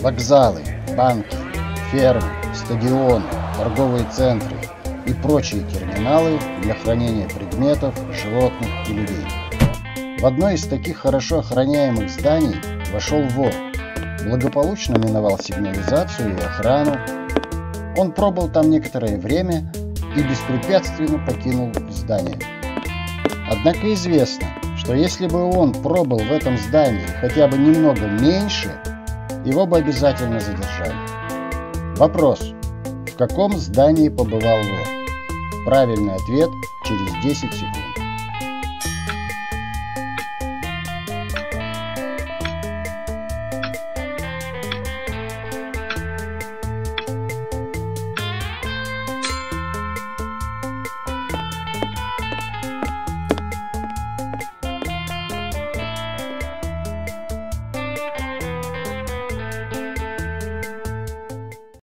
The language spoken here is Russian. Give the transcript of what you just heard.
вокзалы, банки, фермы, стадионы, торговые центры и прочие терминалы для хранения предметов, животных и людей. В одно из таких хорошо охраняемых зданий вошел вор, благополучно миновал сигнализацию и охрану. Он пробыл там некоторое время и беспрепятственно покинул здание. Однако известно, что если бы он пробыл в этом здании хотя бы немного меньше, его бы обязательно задержали. Вопрос. В каком здании побывал вор? Правильный ответ через 10 секунд.